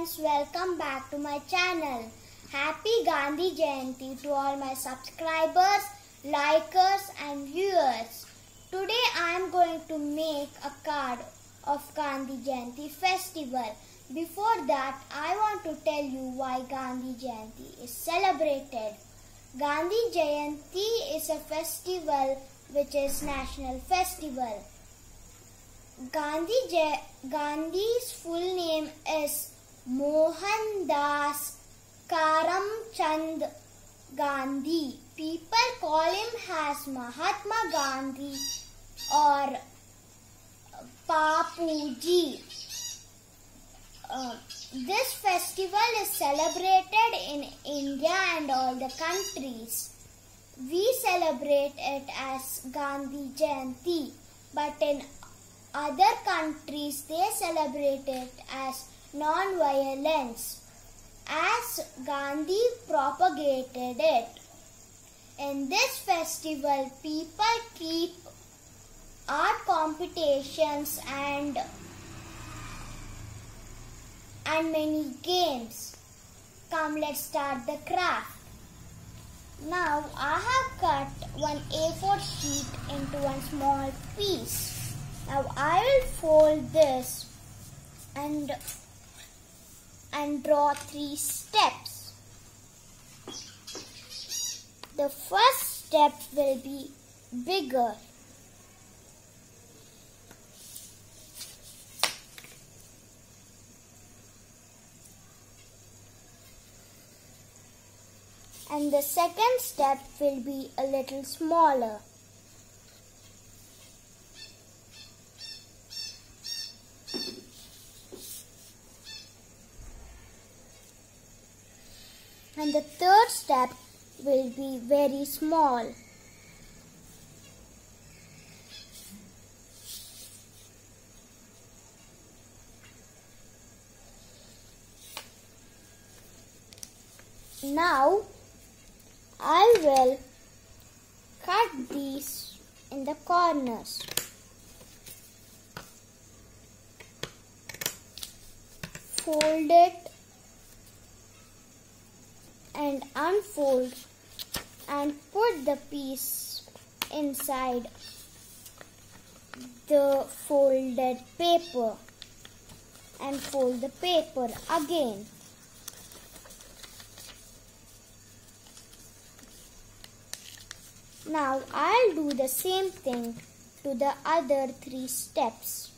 friends, welcome back to my channel. Happy Gandhi Jayanti to all my subscribers, likers and viewers. Today I am going to make a card of Gandhi Jayanti festival. Before that, I want to tell you why Gandhi Jayanti is celebrated. Gandhi Jayanti is a festival which is national festival. Gandhi Gandhi's full name is Mohandas Karamchand Gandhi. People call him as Mahatma Gandhi or Bapuji. Uh, this festival is celebrated in India and all the countries. We celebrate it as Gandhi Jayanti, but in other countries they celebrate it as non-violence as Gandhi propagated it. In this festival people keep art competitions and and many games. Come let's start the craft. Now I have cut one A4 sheet into one small piece. Now I will fold this and and draw three steps. The first step will be bigger. And the second step will be a little smaller. And the third step will be very small. Now I will cut these in the corners. Fold it and unfold and put the piece inside the folded paper and fold the paper again. Now I'll do the same thing to the other three steps.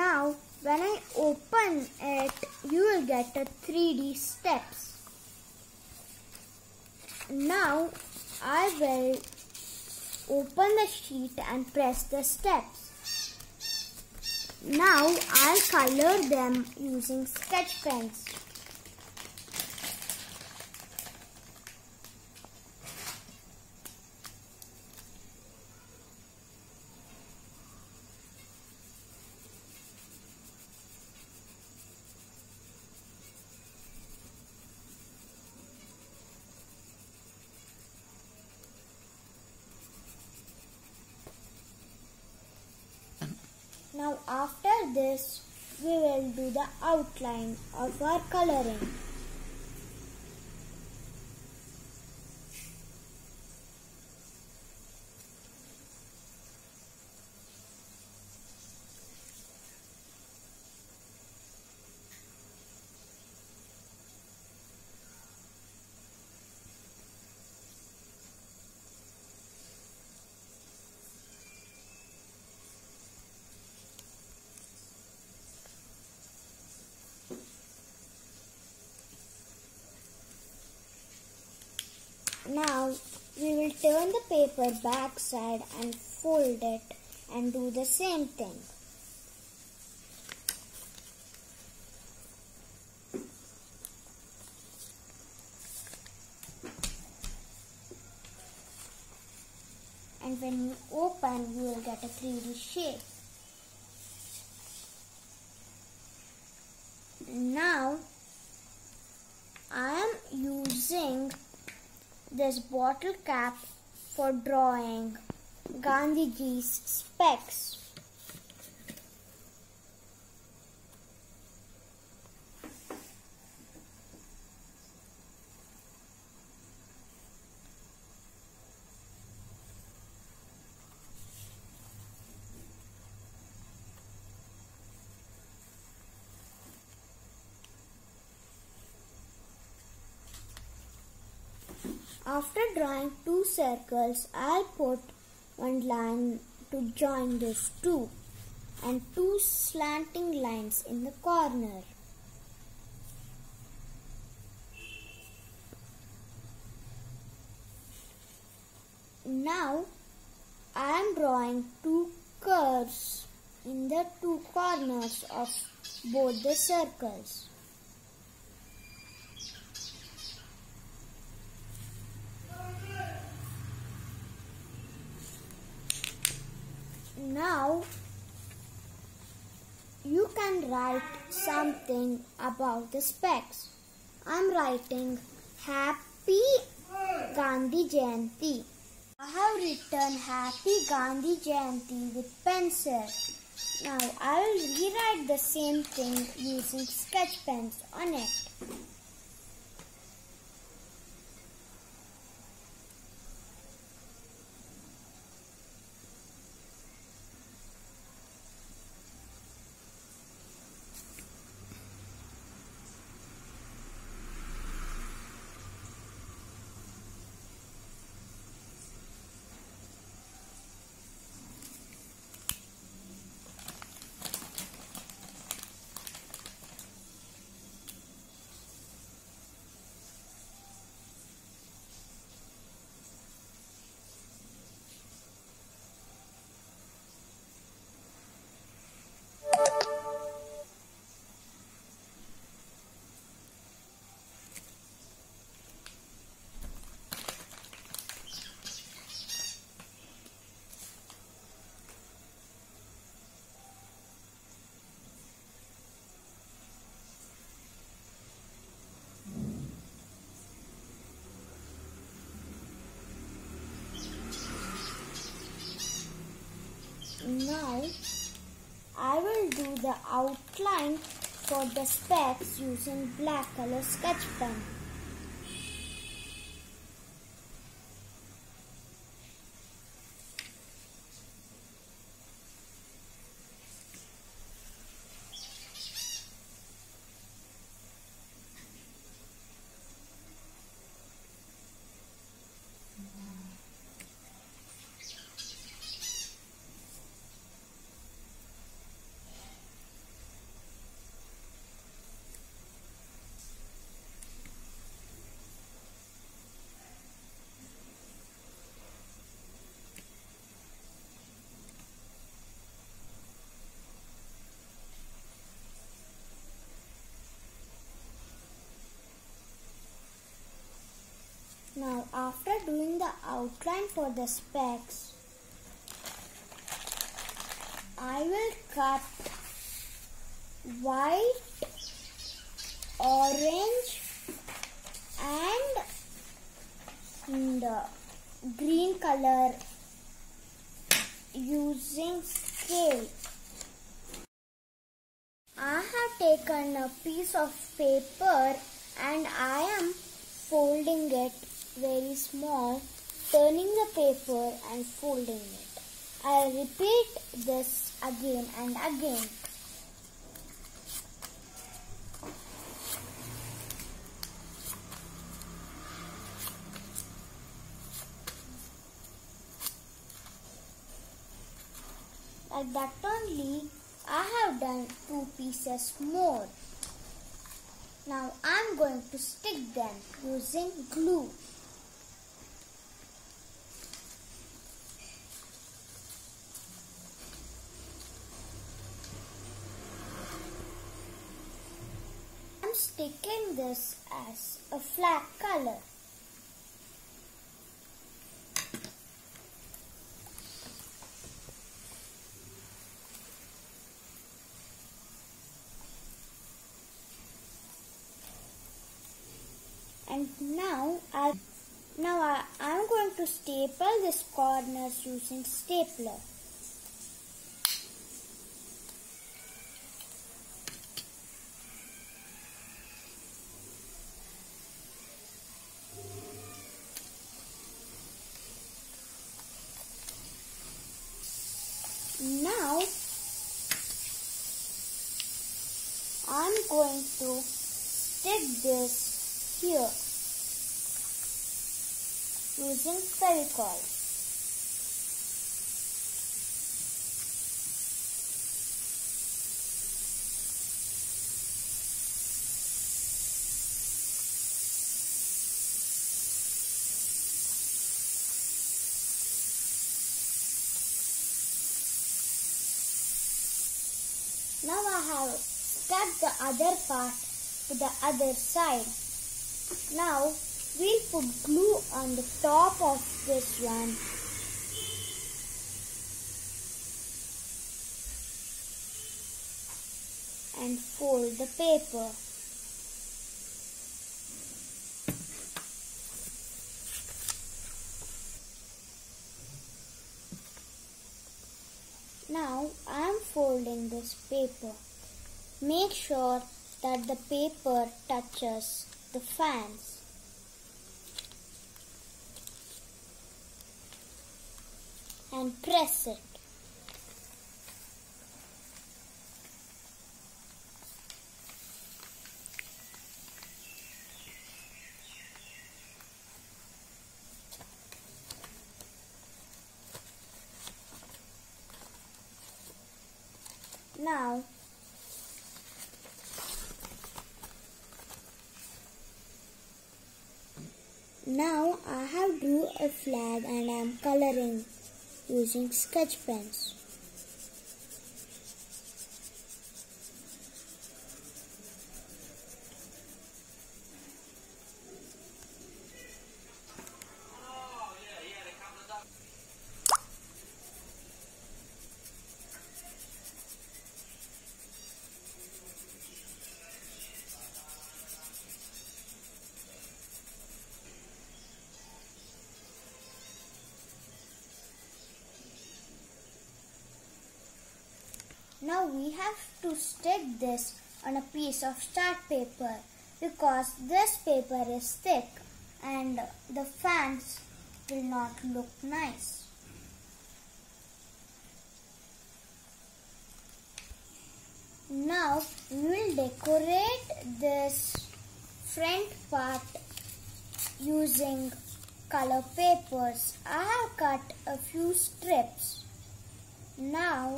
Now, when I open it, you will get a 3D steps. Now, I will open the sheet and press the steps. Now, I'll color them using sketch pens. Now after this we will do the outline of our coloring. Now we will turn the paper back side and fold it and do the same thing. And when you open, you will get a 3D shape. Now, I am using this bottle cap for drawing Gandhiji's specs. After drawing two circles, I'll put one line to join these two and two slanting lines in the corner. Now I am drawing two curves in the two corners of both the circles. Now you can write something about the specs. I'm writing Happy Gandhi Jayanti. I have written Happy Gandhi Jayanti with pencil. Now I will rewrite the same thing using sketch pens on it. Now I will do the outline for the specs using black color sketch pen. Now after doing the outline for the specs, I will cut white, orange and green color using scale. I have taken a piece of paper and I am folding it very small, turning the paper and folding it. I repeat this again and again. Like that only, I have done two pieces more. Now I'm going to stick them using glue. drawing this as a flag color. And now I now I, I'm going to staple this corners using stapler. Now I'm going to stick this here using. Now I have stuck the other part to the other side. Now we'll put glue on the top of this one. And fold the paper. Now I am folding this paper. Make sure that the paper touches the fans. And press it. Now Now I have drew a flag and I am coloring using sketch pens. Now we have to stick this on a piece of chart paper because this paper is thick and the fans will not look nice. Now we will decorate this front part using color papers. I have cut a few strips. Now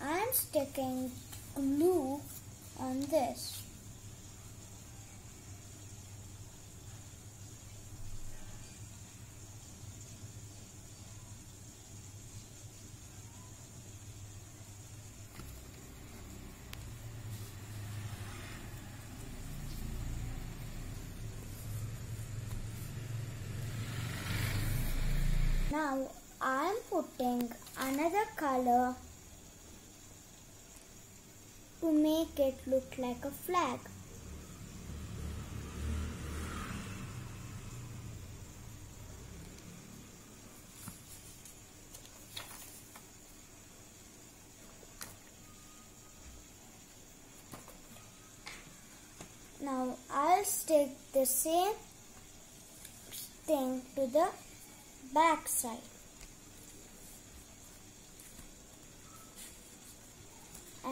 I am sticking glue on this. Now I am putting another color to make it look like a flag. Now I'll stick the same thing to the back side.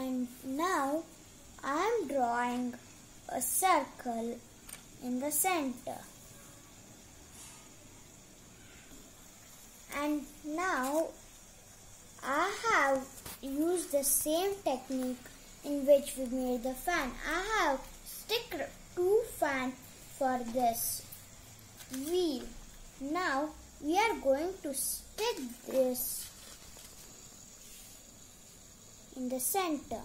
And now I am drawing a circle in the center. And now I have used the same technique in which we made the fan. I have stick two fan for this wheel. Now we are going to stick this in the center.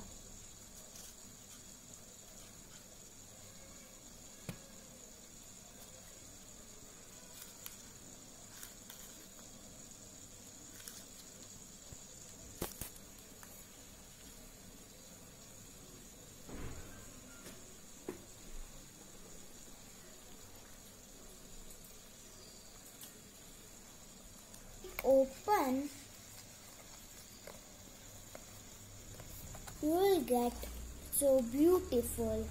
open, so beautiful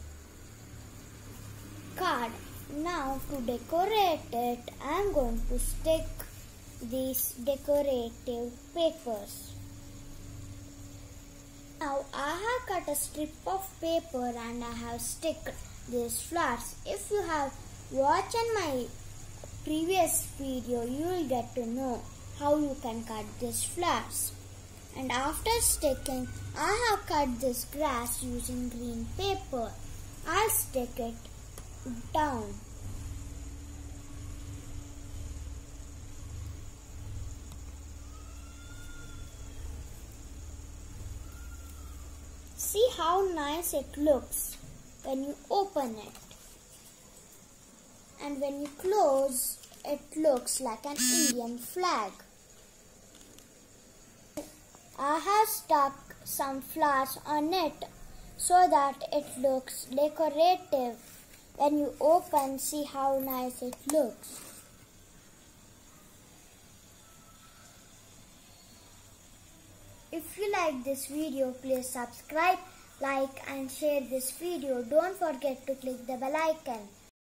card. Now to decorate it, I am going to stick these decorative papers. Now I have cut a strip of paper and I have stick these flowers. If you have watched my previous video, you will get to know how you can cut these flowers. And after sticking, I have cut this grass using green paper. I'll stick it down. See how nice it looks when you open it. And when you close, it looks like an Indian flag. I have stuck some flowers on it so that it looks decorative. When you open, see how nice it looks. If you like this video, please subscribe, like and share this video. Don't forget to click the bell icon.